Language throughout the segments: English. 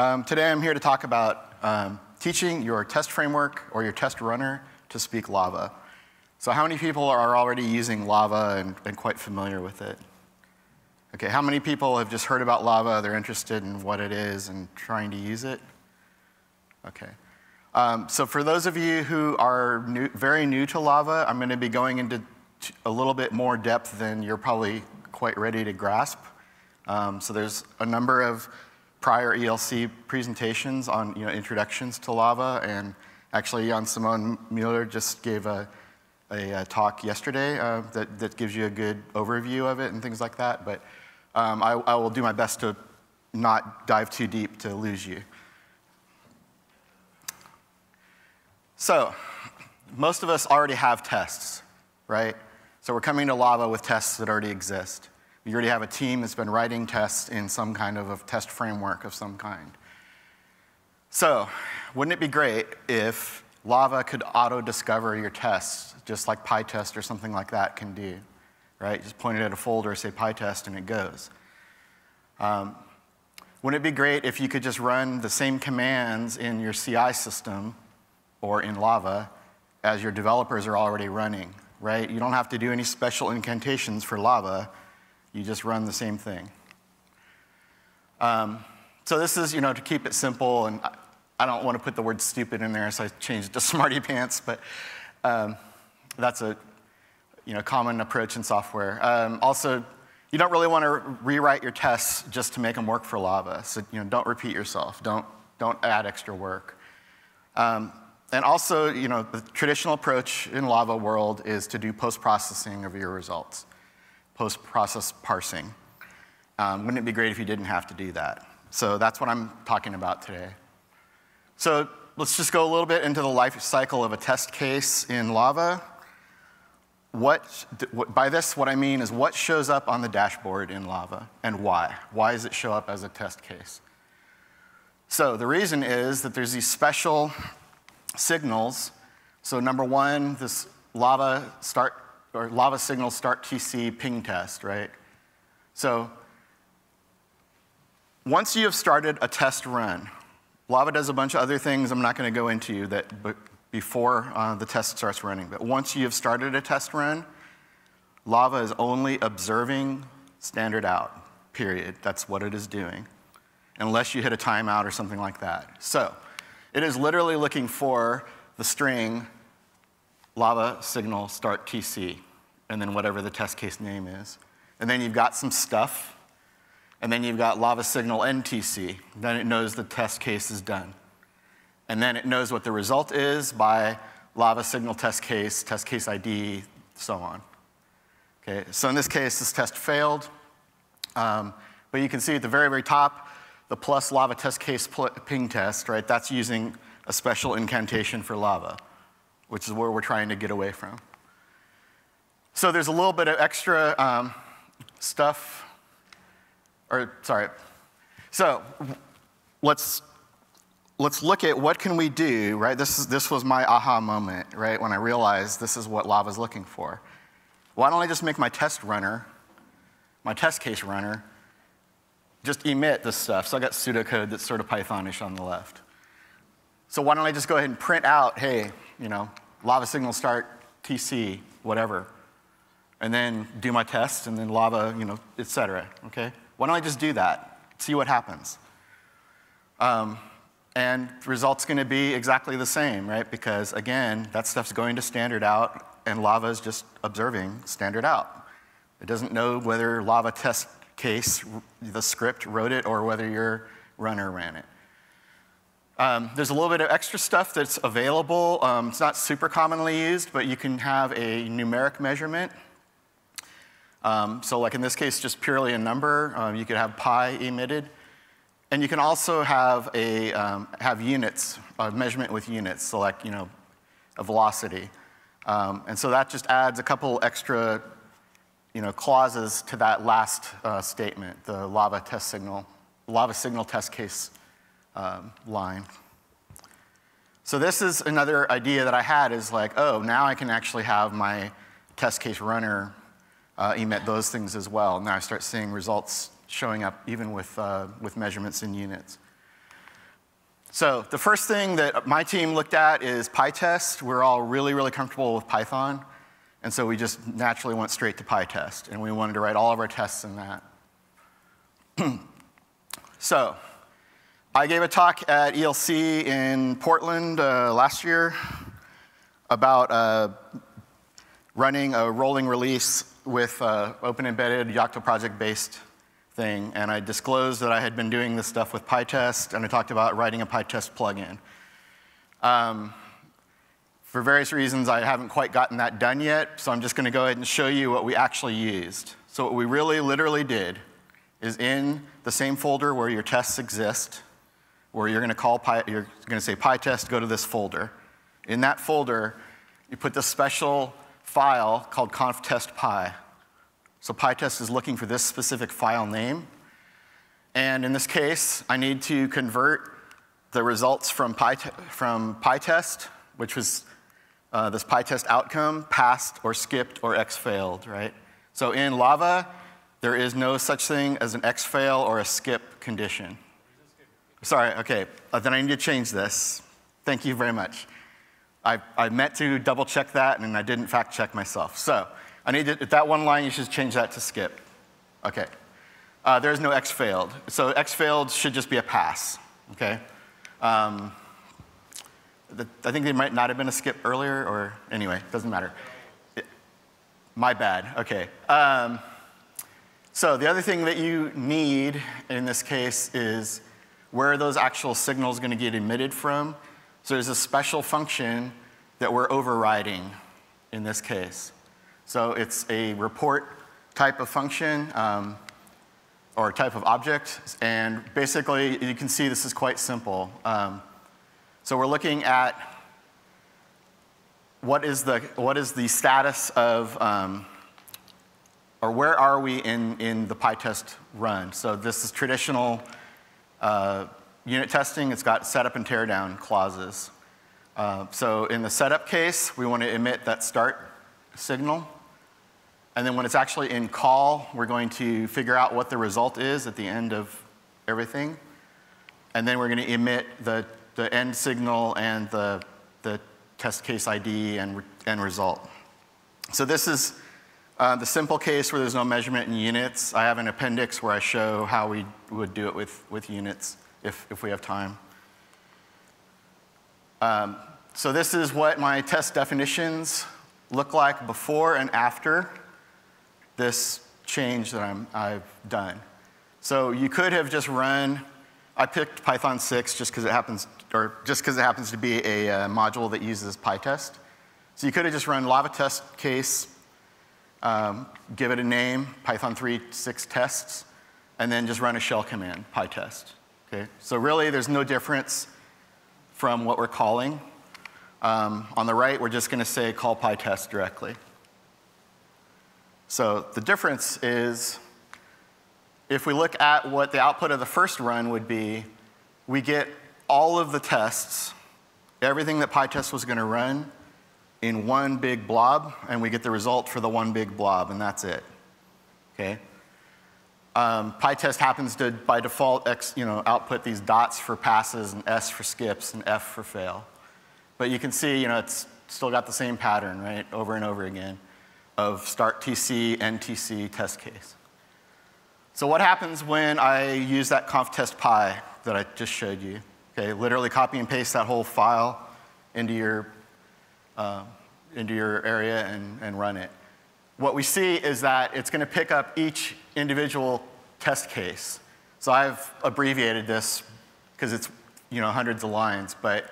Um, today I'm here to talk about um, teaching your test framework or your test runner to speak Lava. So how many people are already using Lava and, and quite familiar with it? Okay, how many people have just heard about Lava, they're interested in what it is and trying to use it? Okay. Um, so for those of you who are new, very new to Lava, I'm going to be going into a little bit more depth than you're probably quite ready to grasp. Um, so there's a number of prior ELC presentations on you know, introductions to Lava, and actually Jan Simon Mueller just gave a, a, a talk yesterday uh, that, that gives you a good overview of it and things like that. But um, I, I will do my best to not dive too deep to lose you. So, most of us already have tests, right? So we're coming to Lava with tests that already exist. We already have a team that's been writing tests in some kind of a test framework of some kind. So, wouldn't it be great if Lava could auto-discover your tests, just like PyTest or something like that can do, right? Just point it at a folder, say PyTest, and it goes. Um, wouldn't it be great if you could just run the same commands in your CI system or in Lava as your developers are already running, right? You don't have to do any special incantations for Lava. You just run the same thing. Um, so this is, you know, to keep it simple, and I don't want to put the word stupid in there, so I changed it to smarty pants, but um, that's a, you know, common approach in software. Um, also, you don't really want to rewrite your tests just to make them work for Lava. So, you know, don't repeat yourself. Don't, don't add extra work. Um, and also, you know, the traditional approach in Lava world is to do post-processing of your results, post-process parsing. Um, wouldn't it be great if you didn't have to do that? So that's what I'm talking about today. So let's just go a little bit into the life cycle of a test case in Lava. What, by this, what I mean is what shows up on the dashboard in Lava and why? Why does it show up as a test case? So the reason is that there's these special signals. So number one, this lava start or lava signal start TC ping test, right? So once you have started a test run, Lava does a bunch of other things I'm not going to go into you that before uh, the test starts running. But once you have started a test run, Lava is only observing standard out, period. That's what it is doing, unless you hit a timeout or something like that. So it is literally looking for the string lava signal start TC, and then whatever the test case name is. And then you've got some stuff, and then you've got lava signal NTC. Then it knows the test case is done. And then it knows what the result is by lava signal test case, test case ID, so on. Okay, so in this case, this test failed. Um, but you can see at the very, very top, the plus lava test case ping test, right, that's using a special incantation for lava, which is where we're trying to get away from. So there's a little bit of extra um, stuff, or sorry. So let's let's look at what can we do, right? This is this was my aha moment, right, when I realized this is what lava's looking for. Why don't I just make my test runner, my test case runner, just emit this stuff. So I got pseudocode that's sort of Pythonish on the left. So why don't I just go ahead and print out, hey, you know, lava signal start, TC, whatever, and then do my test, and then lava, you know, et cetera, okay? Why don't I just do that, see what happens? Um, and the result's gonna be exactly the same, right? Because again, that stuff's going to standard out, and lava is just observing standard out. It doesn't know whether lava test case, the script wrote it or whether your runner ran it. Um, there's a little bit of extra stuff that's available. Um, it's not super commonly used, but you can have a numeric measurement. Um, so like in this case, just purely a number. Um, you could have pi emitted. And you can also have, a, um, have units, a measurement with units, so like, you know, a velocity. Um, and so that just adds a couple extra you know, clauses to that last uh, statement, the lava test signal, lava signal test case um, line. So this is another idea that I had is like, oh, now I can actually have my test case runner uh, emit those things as well. Now I start seeing results showing up even with, uh, with measurements in units. So the first thing that my team looked at is PyTest. We're all really, really comfortable with Python. And so we just naturally went straight to PyTest. And we wanted to write all of our tests in that. so I gave a talk at ELC in Portland uh, last year about uh, running a rolling release with uh, open embedded Yocto project based thing. And I disclosed that I had been doing this stuff with PyTest, and I talked about writing a PyTest plugin. Um, for various reasons, I haven't quite gotten that done yet, so I'm just going to go ahead and show you what we actually used. So what we really literally did is in the same folder where your tests exist, where you're going to call Py, you're going to say PyTest, go to this folder. In that folder, you put this special file called conf test conftestpy. So PyTest is looking for this specific file name. And in this case, I need to convert the results from, PyT from PyTest, which was uh, this PyTest outcome, passed or skipped or X failed, right? So in Lava, there is no such thing as an X fail or a skip condition. Sorry, okay, uh, then I need to change this. Thank you very much. I, I meant to double check that and I didn't fact check myself. So I need to, that one line, you should change that to skip. Okay. Uh, there's no X failed. So X failed should just be a pass, okay? Um, the, I think there might not have been a skip earlier, or anyway, doesn't matter. It, my bad, okay. Um, so the other thing that you need in this case is where are those actual signals going to get emitted from? So there's a special function that we're overriding in this case. So it's a report type of function um, or type of object. And basically, you can see this is quite simple. Um, so we're looking at what is the, what is the status of, um, or where are we in, in the PyTest run? So this is traditional uh, unit testing, it's got setup and teardown clauses. Uh, so in the setup case, we want to emit that start signal. And then when it's actually in call, we're going to figure out what the result is at the end of everything. And then we're going to emit the, the end signal and the, the test case ID and end result. So this is uh, the simple case where there's no measurement in units. I have an appendix where I show how we would do it with, with units if, if we have time. Um, so this is what my test definitions look like before and after this change that I'm, I've done. So you could have just run, I picked Python 6 just because it happens, or just because it happens to be a, uh, module that uses PyTest. So you could have just run lava test case, um, give it a name, Python 3 6 tests, and then just run a shell command, PyTest. Okay? So really, there's no difference from what we're calling. Um, on the right, we're just going to say call PyTest directly. So the difference is if we look at what the output of the first run would be, we get all of the tests, everything that PyTest was going to run, in one big blob, and we get the result for the one big blob, and that's it. Okay? Um, PyTest happens to, by default, X, you know, output these dots for passes and S for skips and F for fail. But you can see, you know, it's still got the same pattern, right, over and over again of start TC, end TC, test case. So what happens when I use that conf test py that I just showed you? Okay, literally copy and paste that whole file into your, uh, into your area and, and run it what we see is that it's going to pick up each individual test case. So I've abbreviated this because it's you know hundreds of lines, but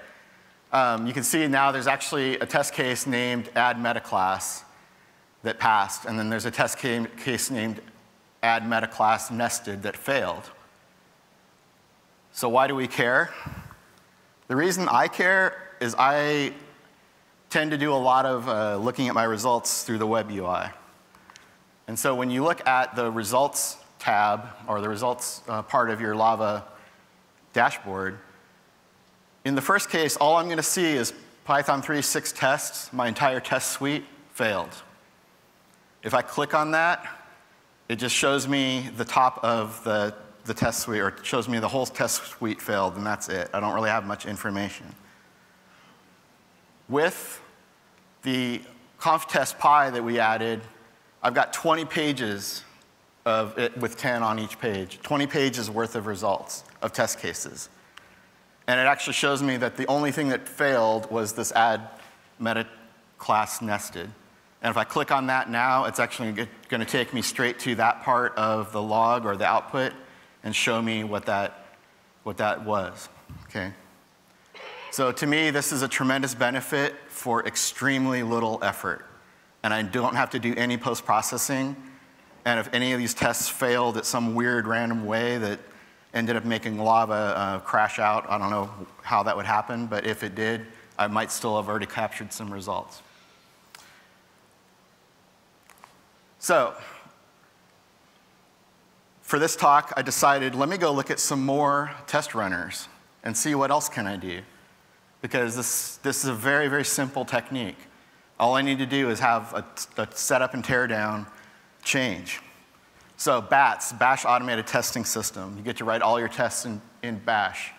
um, you can see now there's actually a test case named add meta class that passed, and then there's a test case named add meta class nested that failed. So why do we care? The reason I care is I tend to do a lot of uh, looking at my results through the web UI. And so when you look at the results tab or the results uh, part of your Lava dashboard, in the first case, all I'm going to see is Python 3.6 tests, my entire test suite failed. If I click on that, it just shows me the top of the, the test suite, or shows me the whole test suite failed, and that's it. I don't really have much information. With the conf test py that we added, I've got 20 pages of it with 10 on each page, 20 pages worth of results of test cases. And it actually shows me that the only thing that failed was this add meta class nested. And if I click on that now, it's actually going to take me straight to that part of the log or the output and show me what that, what that was. Okay? So to me, this is a tremendous benefit for extremely little effort. And I don't have to do any post processing. And if any of these tests failed at some weird random way that ended up making lava uh, crash out, I don't know how that would happen, but if it did, I might still have already captured some results. So, for this talk, I decided let me go look at some more test runners and see what else can I do. Because this, this is a very, very simple technique. All I need to do is have a, a setup and teardown change. So BATS, Bash Automated Testing System. You get to write all your tests in, in Bash.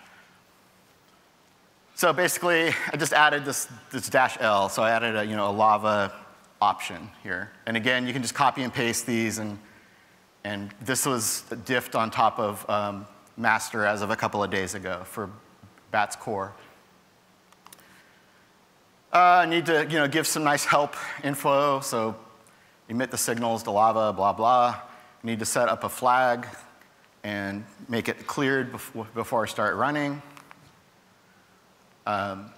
So basically, I just added this, this dash L. So I added a, you know, a lava option here. And again, you can just copy and paste these. And, and this was diffed on top of um, master as of a couple of days ago for BATS core. Uh, I need to you know, give some nice help info. So emit the signals to lava, blah, blah. Need to set up a flag and make it cleared before I start running. Um,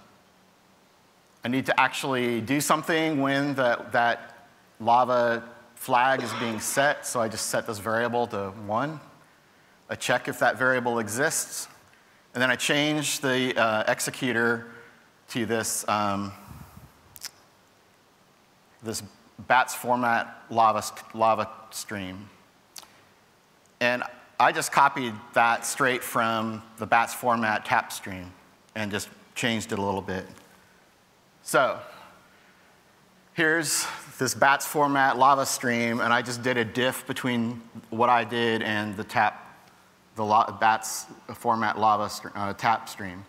I need to actually do something when the, that lava flag is being set, so I just set this variable to one. I check if that variable exists, and then I change the uh, executor to this, um, this BATS format lava, lava stream. And I just copied that straight from the BATS format tap stream and just changed it a little bit. So here's this BATS format lava stream, and I just did a diff between what I did and the tap, the BATS format lava uh, tap stream.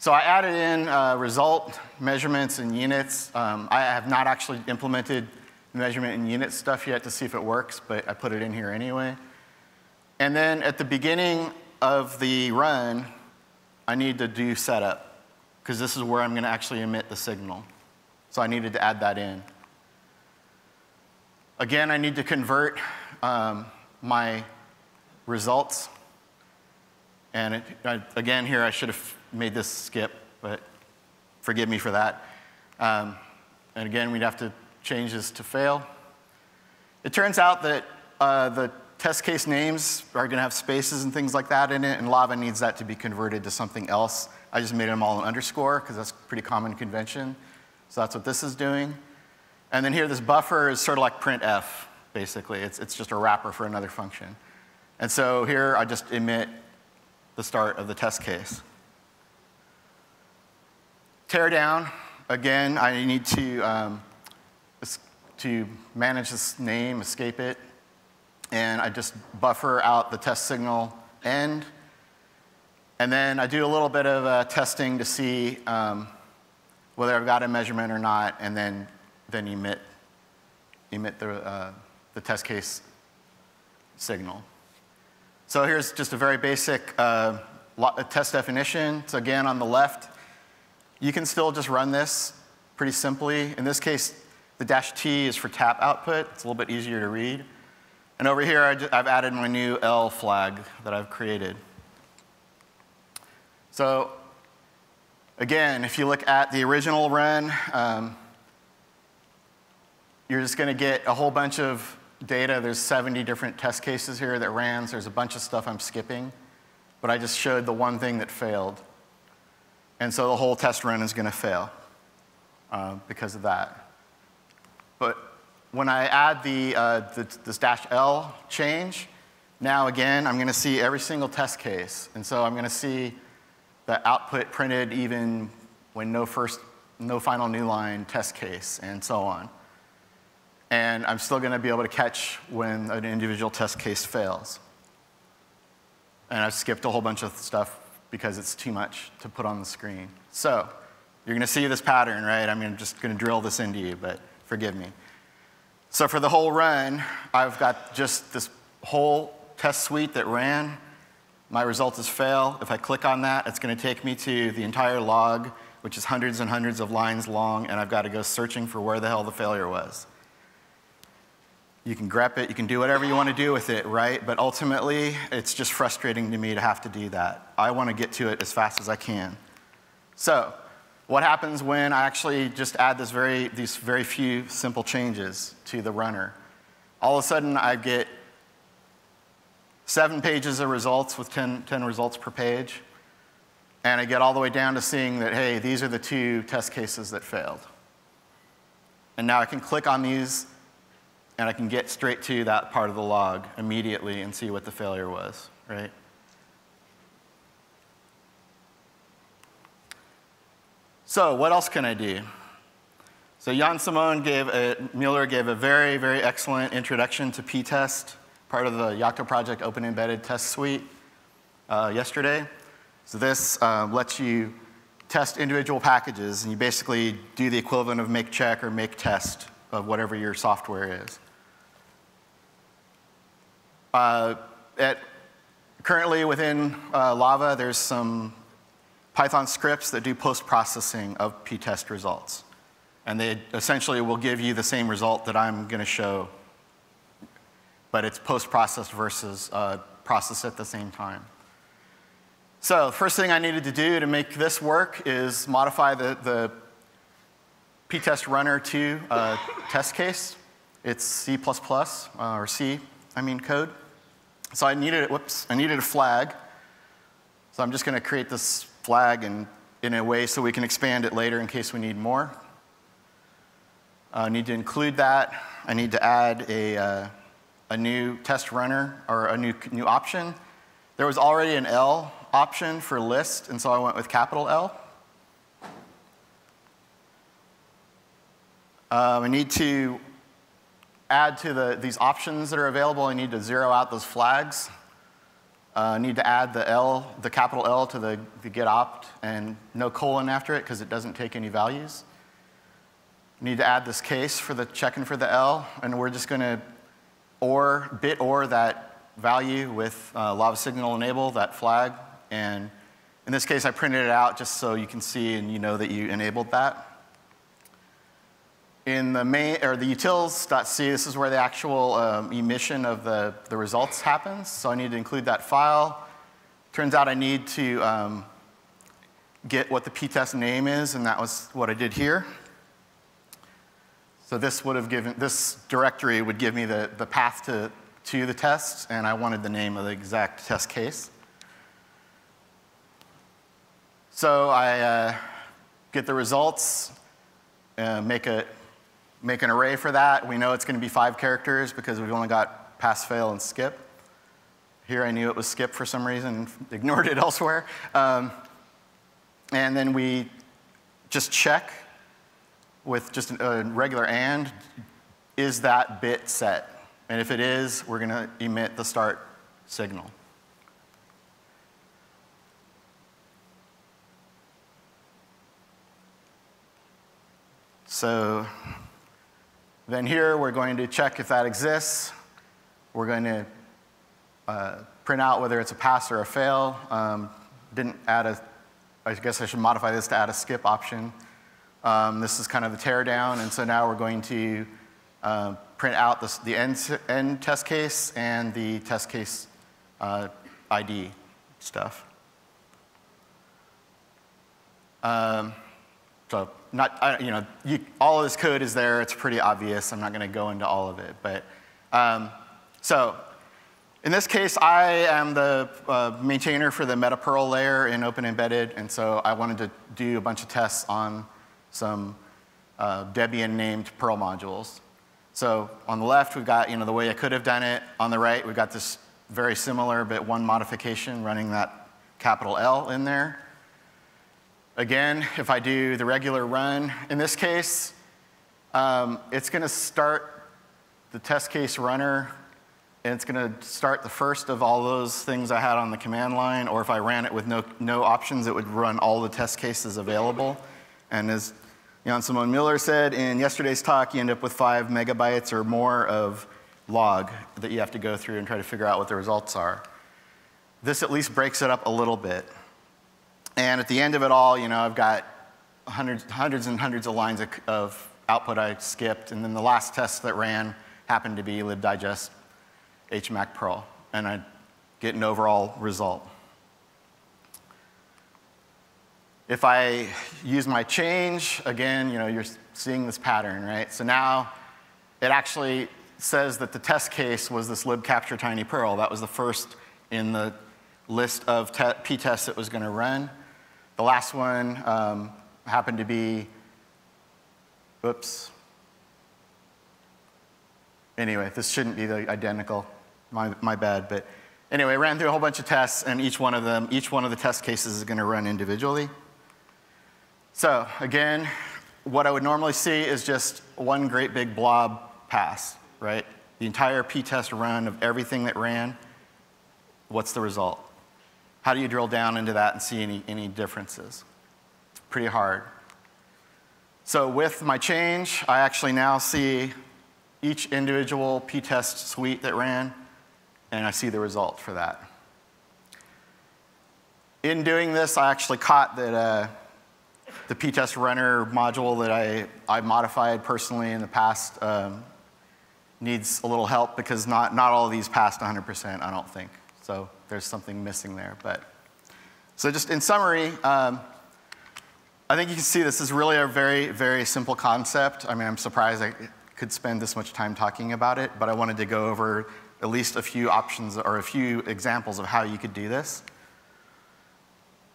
So I added in uh, result measurements and units. Um, I have not actually implemented measurement and unit stuff yet to see if it works, but I put it in here anyway. And then at the beginning of the run, I need to do setup, because this is where I'm going to actually emit the signal. So I needed to add that in. Again, I need to convert um, my results. And it, I, again, here I should have made this skip, but forgive me for that. Um, and again, we'd have to change this to fail. It turns out that uh, the test case names are going to have spaces and things like that in it, and Lava needs that to be converted to something else. I just made them all an underscore because that's pretty common convention. So that's what this is doing. And then here, this buffer is sort of like printf, basically. It's, it's just a wrapper for another function. And so here, I just emit the start of the test case. Tear down, again, I need to, um, to manage this name, escape it, and I just buffer out the test signal end. And then I do a little bit of uh, testing to see um, whether I've got a measurement or not, and then, then emit, emit the, uh, the test case signal. So here's just a very basic uh, test definition. So again, on the left, you can still just run this pretty simply. In this case, the dash T is for tap output. It's a little bit easier to read. And over here, I've added my new L flag that I've created. So again, if you look at the original run, um, you're just going to get a whole bunch of data. There's 70 different test cases here that ran. So there's a bunch of stuff I'm skipping. But I just showed the one thing that failed. And so the whole test run is going to fail uh, because of that. But when I add the, uh, the, this dash L change, now again, I'm going to see every single test case. And so I'm going to see the output printed even when no first, no final new line test case, and so on. And I'm still going to be able to catch when an individual test case fails. And I've skipped a whole bunch of stuff because it's too much to put on the screen. So you're going to see this pattern, right? I mean, I'm just going to drill this into you, but forgive me. So for the whole run, I've got just this whole test suite that ran. My result is fail. If I click on that, it's going to take me to the entire log, which is hundreds and hundreds of lines long, and I've got to go searching for where the hell the failure was. You can grep it, you can do whatever you want to do with it, right? But ultimately, it's just frustrating to me to have to do that. I want to get to it as fast as I can. So, what happens when I actually just add this very, these very few simple changes to the runner? All of a sudden, I get seven pages of results with 10, 10 results per page. And I get all the way down to seeing that, hey, these are the two test cases that failed. And now I can click on these and I can get straight to that part of the log immediately and see what the failure was, right? So what else can I do? So Jan Simon gave a, Mueller gave a very, very excellent introduction to p-test, part of the Yocto project open embedded test suite uh, yesterday. So this uh, lets you test individual packages, and you basically do the equivalent of make check or make test of whatever your software is. Uh, at, currently within uh, Lava, there's some Python scripts that do post-processing of p-test results. And they essentially will give you the same result that I'm going to show, but it's post-processed versus uh, processed at the same time. So first thing I needed to do to make this work is modify the, the p-test runner to a test case. It's C++, uh, or C I mean code. So I needed, whoops, I needed a flag. So I'm just going to create this flag in, in a way so we can expand it later in case we need more. Uh, I need to include that. I need to add a, uh, a new test runner or a new, new option. There was already an L option for list, and so I went with capital L. Um, I need to add to the, these options that are available, I need to zero out those flags. Uh, I need to add the L, the capital L to the, the get opt and no colon after it because it doesn't take any values. Need to add this case for the checking for the L, and we're just going to or bit or that value with uh, lava signal enable, that flag. And in this case, I printed it out just so you can see and you know that you enabled that in the main, or the utils.c, this is where the actual um, emission of the, the results happens. So I need to include that file. Turns out I need to um, get what the p-test name is, and that was what I did here. So this would have given, this directory would give me the, the path to, to the test, and I wanted the name of the exact test case. So I uh, get the results, uh, make a make an array for that. We know it's going to be five characters because we've only got pass, fail, and skip. Here I knew it was skip for some reason, ignored it elsewhere. Um, and then we just check with just a regular AND, is that bit set? And if it is, we're going to emit the start signal. So then here we're going to check if that exists. We're going to uh, print out whether it's a pass or a fail. Um, didn't add a, I guess I should modify this to add a skip option. Um, this is kind of the teardown, and so now we're going to uh, print out this, the end, end, test case and the test case uh, ID stuff. Um, so not, I, you know, you, all of this code is there. It's pretty obvious. I'm not going to go into all of it. But um, so in this case, I am the uh, maintainer for the MetaPerl layer in Open Embedded, and so I wanted to do a bunch of tests on some uh, Debian named Perl modules. So on the left, we've got you know, the way I could have done it. On the right, we've got this very similar but one modification running that capital L in there. Again, if I do the regular run, in this case, um, it's going to start the test case runner and it's going to start the first of all those things I had on the command line, or if I ran it with no, no options, it would run all the test cases available. And as Jan Simon Mueller said in yesterday's talk, you end up with five megabytes or more of log that you have to go through and try to figure out what the results are. This at least breaks it up a little bit. And at the end of it all, you know, I've got hundreds, hundreds and hundreds of lines of, of output I skipped, and then the last test that ran happened to be libdigest HMAC Perl, and I get an overall result. If I use my change, again, you know, you're seeing this pattern, right? So now it actually says that the test case was this libcapture tiny Perl. That was the first in the list of p-tests it was going to run. The last one um, happened to be, oops. Anyway, this shouldn't be the identical, my, my bad. But anyway, I ran through a whole bunch of tests, and each one of them, each one of the test cases is going to run individually. So again, what I would normally see is just one great big blob pass, right? The entire p-test run of everything that ran, what's the result? How do you drill down into that and see any, any differences? It's pretty hard. So with my change, I actually now see each individual p-test suite that ran, and I see the result for that. In doing this, I actually caught that uh, the p-test runner module that I, I modified personally in the past um, needs a little help because not, not all of these passed 100%, I don't think. So there's something missing there. But So just in summary, um, I think you can see this is really a very, very simple concept. I mean, I'm surprised I could spend this much time talking about it, but I wanted to go over at least a few options or a few examples of how you could do this.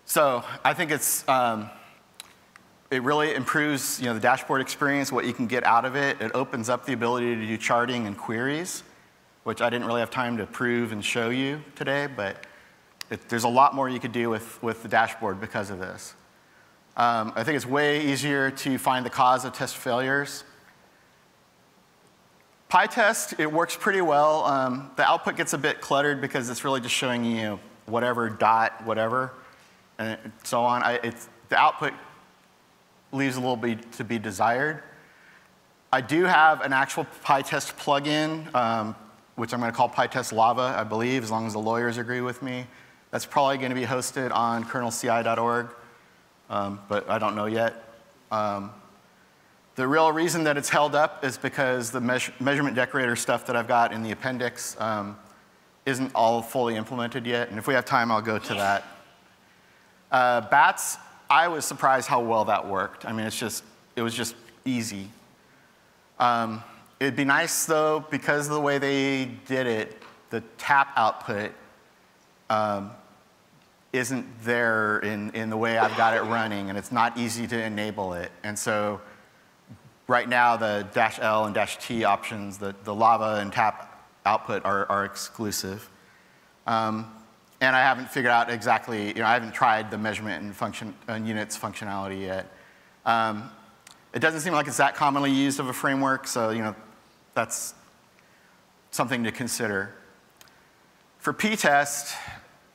So I think it's, um, it really improves you know, the dashboard experience, what you can get out of it. It opens up the ability to do charting and queries, which I didn't really have time to prove and show you today, but it, there's a lot more you could do with, with the dashboard because of this. Um, I think it's way easier to find the cause of test failures. PyTest, it works pretty well. Um, the output gets a bit cluttered because it's really just showing you whatever dot whatever and so on. I, the output leaves a little bit to be desired. I do have an actual PyTest plugin, um, which I'm going to call PyTest Lava, I believe, as long as the lawyers agree with me. That's probably going to be hosted on kernelci.org, um, but I don't know yet. Um, the real reason that it's held up is because the measurement decorator stuff that I've got in the appendix um, isn't all fully implemented yet, and if we have time, I'll go to that. Uh, bats, I was surprised how well that worked. I mean, it's just, it was just easy. Um, it'd be nice though, because of the way they did it, the tap output um, isn't there in, in the way I've got it running, and it's not easy to enable it. And so right now, the dash L and dash T options, the, the lava and tap output are, are exclusive. Um, and I haven't figured out exactly, you know, I haven't tried the measurement and function and units functionality yet. Um, it doesn't seem like it's that commonly used of a framework, so you know, that's something to consider. For p-test,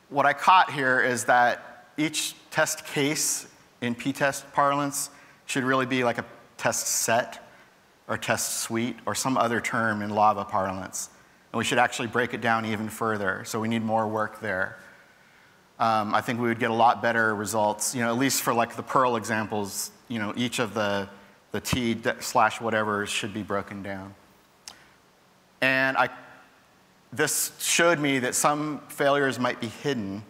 what I caught here is that each test case in p-test parlance should really be like a test set or test suite or some other term in Lava parlance. And we should actually break it down even further. So we need more work there. Um, I think we would get a lot better results, you know, at least for like the Perl examples, you know, each of the, the T slash whatever should be broken down. And I, this showed me that some failures might be hidden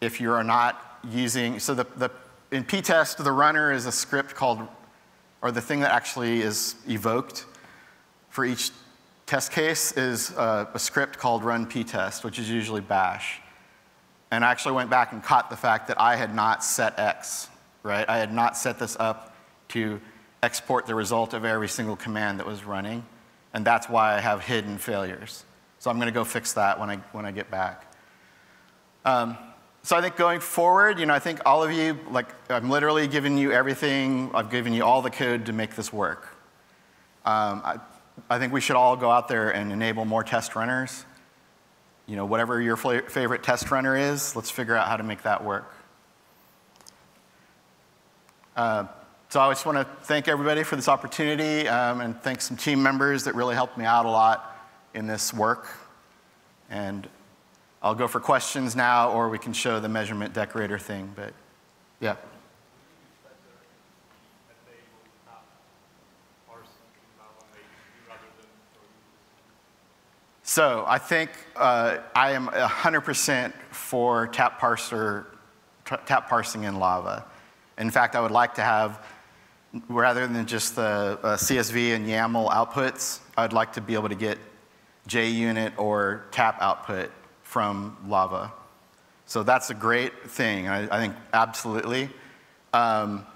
if you are not using, so the, the, in p-test, the runner is a script called, or the thing that actually is evoked for each test case is a, a script called run p-test, which is usually bash. And I actually went back and caught the fact that I had not set X, right? I had not set this up to export the result of every single command that was running. And that's why I have hidden failures. So I'm going to go fix that when I, when I get back. Um, so I think going forward, you know, I think all of you, like, I'm literally giving you everything. I've given you all the code to make this work. Um, I, I think we should all go out there and enable more test runners. you know, whatever your favorite test runner is, let's figure out how to make that work. Uh, so I just want to thank everybody for this opportunity um, and thank some team members that really helped me out a lot in this work. And I'll go for questions now, or we can show the measurement decorator thing, but yeah. So I think uh, I am 100% for tap parser, tap parsing in Lava. In fact, I would like to have, rather than just the uh, CSV and YAML outputs, I'd like to be able to get JUnit or tap output from Lava. So that's a great thing. I, I think absolutely. Um,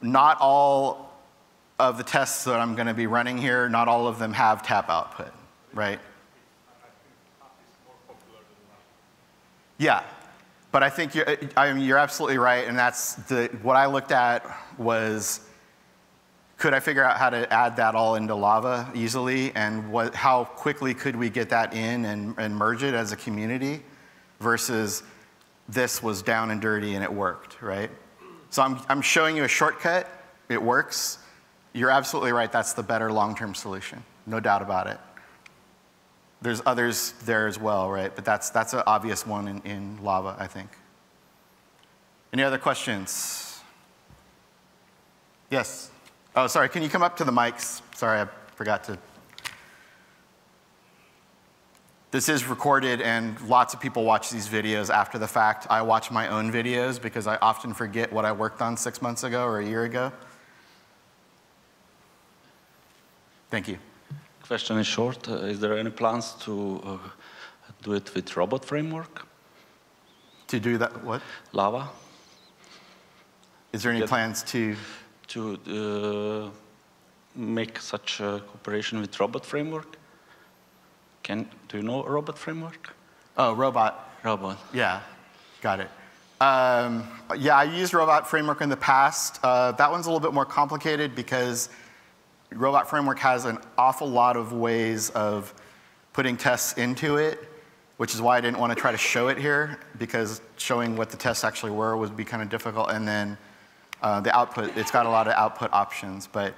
not all of the tests that I'm going to be running here, not all of them have tap output, right? Yeah, but I think you're, I mean, you're absolutely right, and that's the, what I looked at was could I figure out how to add that all into Lava easily, and what, how quickly could we get that in and, and merge it as a community versus this was down and dirty and it worked, right? So I'm, I'm showing you a shortcut, it works, you're absolutely right, that's the better long term solution, no doubt about it. There's others there as well, right? But that's, that's an obvious one in, in Lava, I think. Any other questions? Yes? Oh, sorry, can you come up to the mics? Sorry, I forgot to. This is recorded, and lots of people watch these videos after the fact. I watch my own videos because I often forget what I worked on six months ago or a year ago. Thank you. Question is short. Uh, is there any plans to uh, do it with robot framework? To do that, what? Lava. Is there any Get plans to? To uh, make such a cooperation with robot framework? Can, do you know robot framework? Oh, robot. Robot. Yeah, got it. Um, yeah, I used robot framework in the past. Uh, that one's a little bit more complicated because Robot Framework has an awful lot of ways of putting tests into it, which is why I didn't want to try to show it here, because showing what the tests actually were would be kind of difficult. And then uh, the output, it's got a lot of output options, but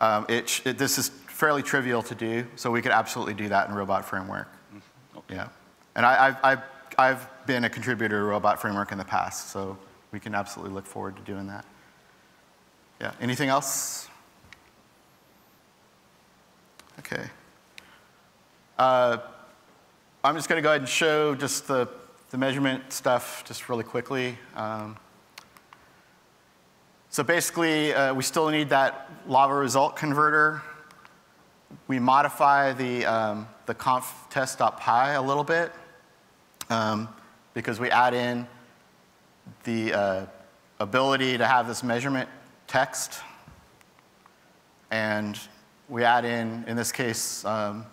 um, it, it, this is fairly trivial to do, so we could absolutely do that in Robot Framework. Mm-hmm. Okay. Yeah. And I, have I've, I've been a contributor to Robot Framework in the past, so we can absolutely look forward to doing that. Yeah. Anything else? Okay. Uh, I'm just going to go ahead and show just the, the measurement stuff just really quickly. Um, so basically, uh, we still need that lava result converter. We modify the, um, the conf test.py a little bit um, because we add in the uh, ability to have this measurement text. And we add in, in this case, um,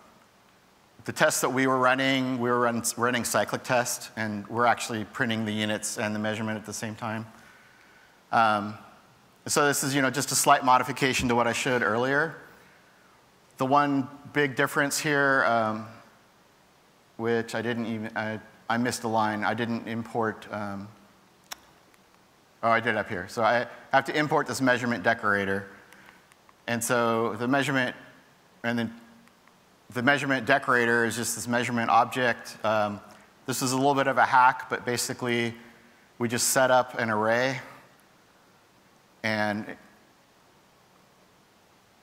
the tests that we were running, we were run, running cyclic test, and we're actually printing the units and the measurement at the same time. Um, so this is you know, just a slight modification to what I showed earlier. The one big difference here, um, which I didn't even, I, I, missed a line. I didn't import, um, oh, I did up here. So I have to import this measurement decorator. And so the measurement, and then the measurement decorator is just this measurement object. Um, this is a little bit of a hack, but basically we just set up an array. And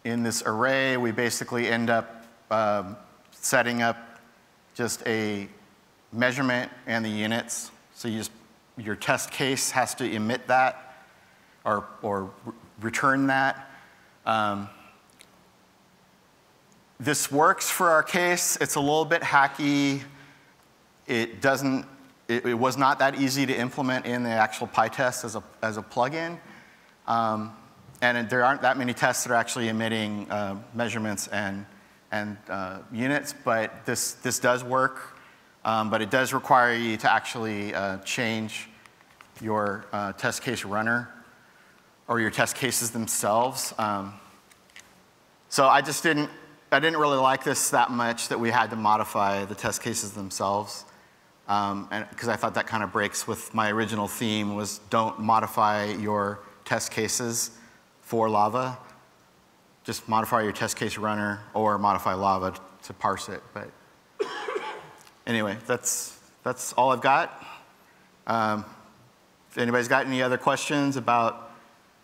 in this array, we basically end up um, setting up just a measurement and the units. So you just, your test case has to emit that or, or return that. Um, this works for our case. It's a little bit hacky. It doesn't, it, it was not that easy to implement in the actual PyTest as a, as a plugin. Um, and there aren't that many tests that are actually emitting uh, measurements and, and uh, units, but this, this does work. Um, but it does require you to actually uh, change your uh, test case runner or your test cases themselves. Um, so I just didn't, I didn't really like this that much that we had to modify the test cases themselves. Um, because I thought that kind of breaks with my original theme was don't modify your test cases for Lava. Just modify your test case runner or modify Lava to parse it. But anyway, that's, that's all I've got. Um, if anybody's got any other questions about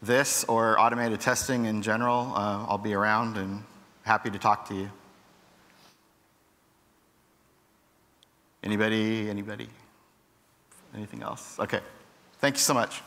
this or automated testing in general, uh, I'll be around and happy to talk to you. Anybody? Anybody? Anything else? Okay. Thank you so much.